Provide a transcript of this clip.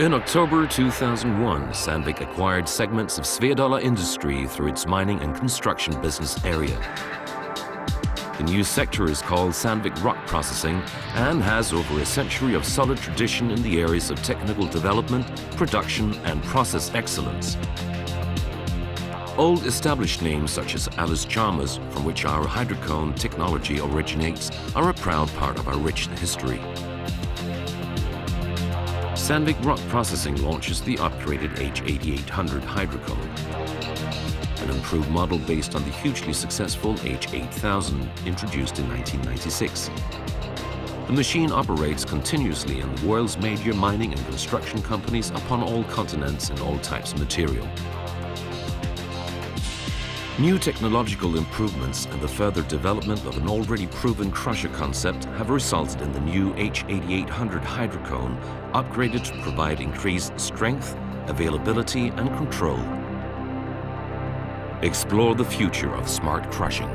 In October 2001, Sandvik acquired segments of Svedala Industry through its mining and construction business area. The new sector is called Sandvik Rock Processing and has over a century of solid tradition in the areas of technical development, production and process excellence. Old established names such as Allis-Chalmers, from which our hydrocone technology originates, are a proud part of our rich history. Sandvik Rock Processing launches the upgraded H8800 hydrocone, an improved model based on the hugely successful H8000 introduced in 1996. The machine operates continuously in the world's major mining and construction companies upon all continents and all types of material. New technological improvements and the further development of an already proven crusher concept have resulted in the new H8800 hydrocone upgraded to provide increased strength, availability and control. Explore the future of smart crushing.